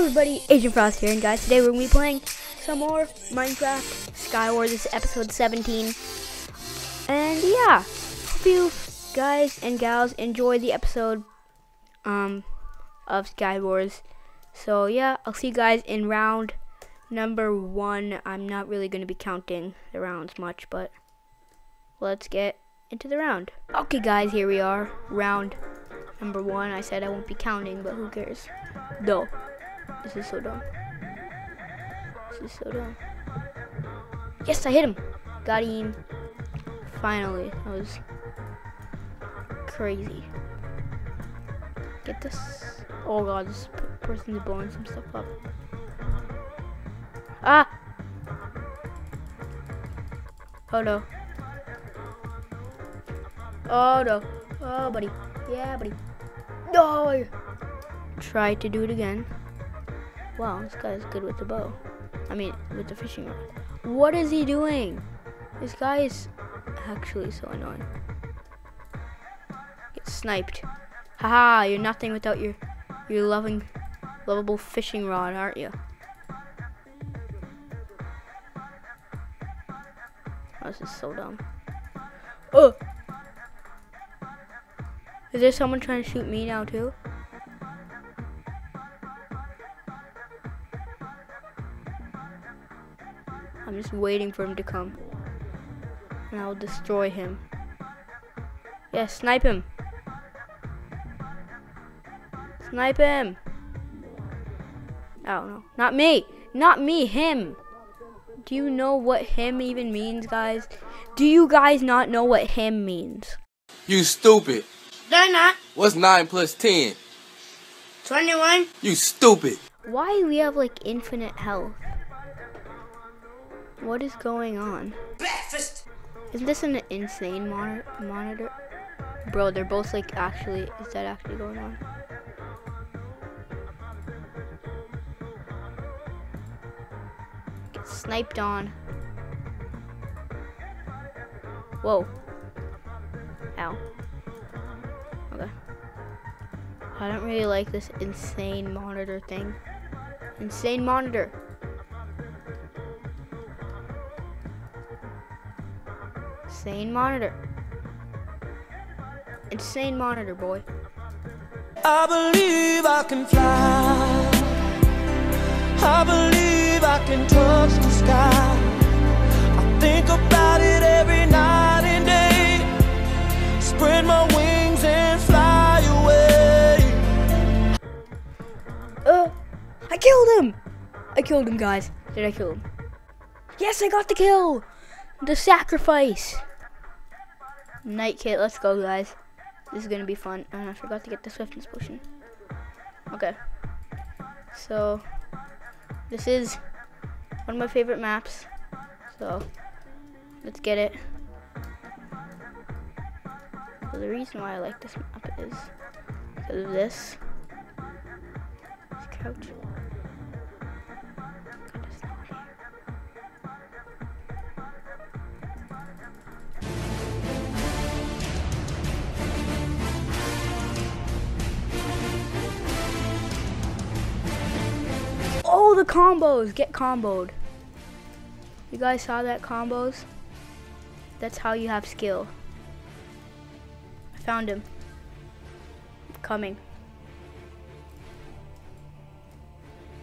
everybody, Agent Frost here, and guys, today we're going to be playing some more Minecraft Skywars. This is episode 17. And yeah, hope you guys and gals enjoy the episode um, of Skywars. So yeah, I'll see you guys in round number one. I'm not really going to be counting the rounds much, but let's get into the round. Okay guys, here we are, round number one. I said I won't be counting, but who cares? No. This is so dumb. This is so dumb. Yes, I hit him. Got him. Finally. That was crazy. Get this. Oh god, this person's blowing some stuff up. Ah! Oh no. Oh no. Oh buddy. Yeah, buddy. No! Try to do it again. Wow, this guy's good with the bow. I mean, with the fishing rod. What is he doing? This guy is actually so annoying. Get sniped. Haha, you're nothing without your your loving, lovable fishing rod, aren't you? Oh, this is so dumb. Oh! Is there someone trying to shoot me now too? I'm just waiting for him to come. And I'll destroy him. Yeah, snipe him. Snipe him. Oh no, not me. Not me, him. Do you know what him even means, guys? Do you guys not know what him means? You stupid. They're not. What's 9 plus 10? 21. You stupid. Why we have like infinite health? What is going on? Breakfast. Isn't this an insane monitor? monitor? Bro, they're both like actually, is that actually going on? Get sniped on. Whoa. Ow. Okay. I don't really like this insane monitor thing. Insane monitor. Insane monitor. Insane monitor, boy. I believe I can fly. I believe I can touch the sky. I think about it every night and day. Spread my wings and fly away. Uh, I killed him! I killed him, guys. Did I kill him? Yes, I got the kill! The sacrifice! Knight kit, let's go, guys. This is gonna be fun. And I forgot to get the swiftness potion. Okay. So, this is one of my favorite maps. So, let's get it. So the reason why I like this map is because of this. Let's crouch. The combos! Get comboed. You guys saw that combos? That's how you have skill. I found him. Coming.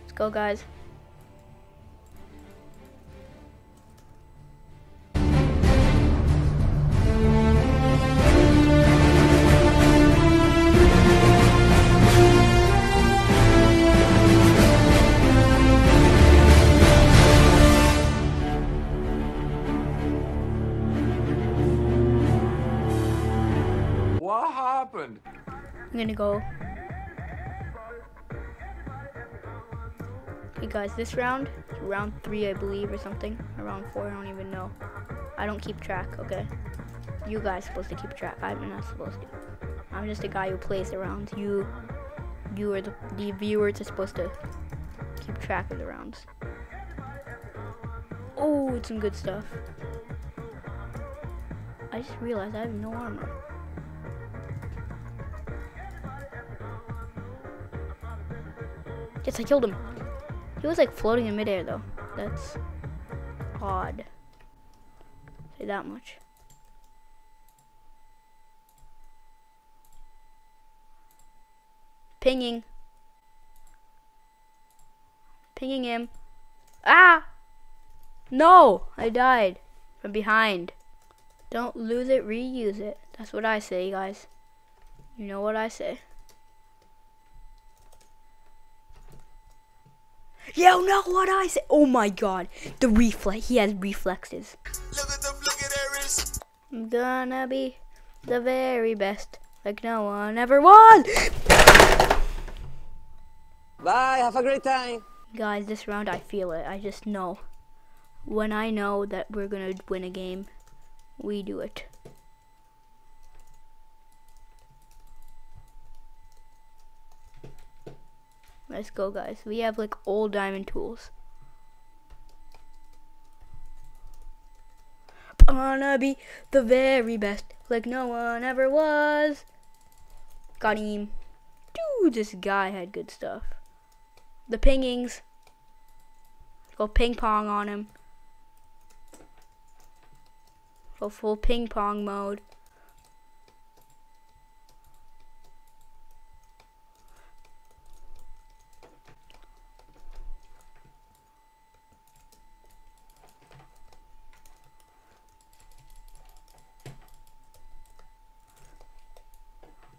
Let's go, guys. I'm gonna go. Okay, guys, this round, round three, I believe, or something. Or round four, I don't even know. I don't keep track, okay? You guys supposed to keep track. I'm not supposed to. I'm just a guy who plays the rounds. You, you are the, the viewers are supposed to keep track of the rounds. Oh, it's some good stuff. I just realized I have no armor. Yes, I killed him. He was like floating in midair though. That's odd. Say that much. Pinging. Pinging him. Ah! No! I died. From behind. Don't lose it, reuse it. That's what I say, guys. You know what I say. Yo, know what I say. Oh my god. The reflex. He has reflexes. look at them look I'm gonna be the very best. Like no one ever was. Bye, have a great time. Guys, this round I feel it. I just know. When I know that we're gonna win a game, we do it. Let's go, guys. We have like old diamond tools. Wanna be the very best, like no one ever was. Got him. Dude, this guy had good stuff. The pingings. Go ping pong on him. Go full ping pong mode.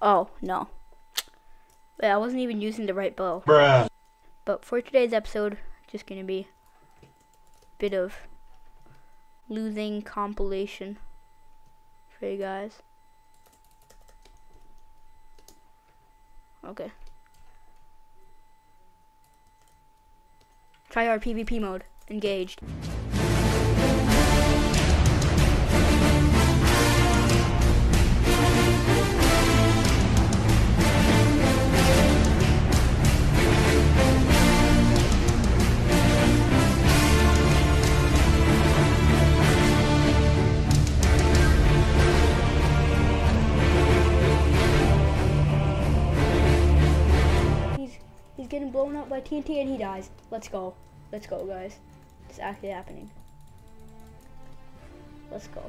Oh, no. Yeah, I wasn't even using the right bow. Bruh. But for today's episode, just gonna be a bit of losing compilation for you guys. Okay. Try our PvP mode. Engaged. Blown up by TNT and he dies. Let's go. Let's go, guys. It's actually happening. Let's go.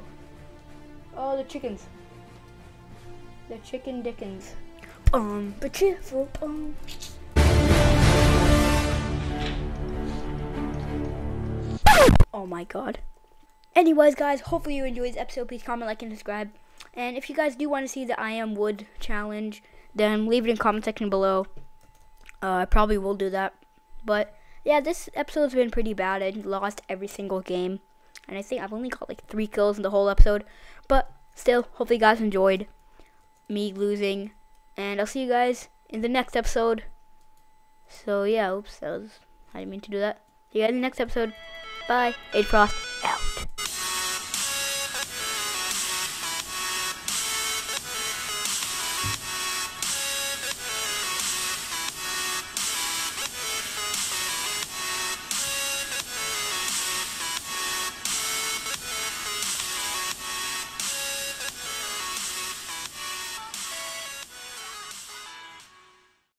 Oh, the chickens. The chicken dickens. Um, but cheerful, um. Oh my god. Anyways, guys, hopefully you enjoyed this episode. Please comment, like, and subscribe. And if you guys do want to see the I Am Wood challenge, then leave it in comment section below. Uh, I probably will do that. But yeah, this episode's been pretty bad. I lost every single game, and I think I've only got like three kills in the whole episode. But still, hopefully you guys enjoyed me losing, and I'll see you guys in the next episode. So yeah, oops, that was I didn't mean to do that. See you guys in the next episode. Bye, Aid Frost.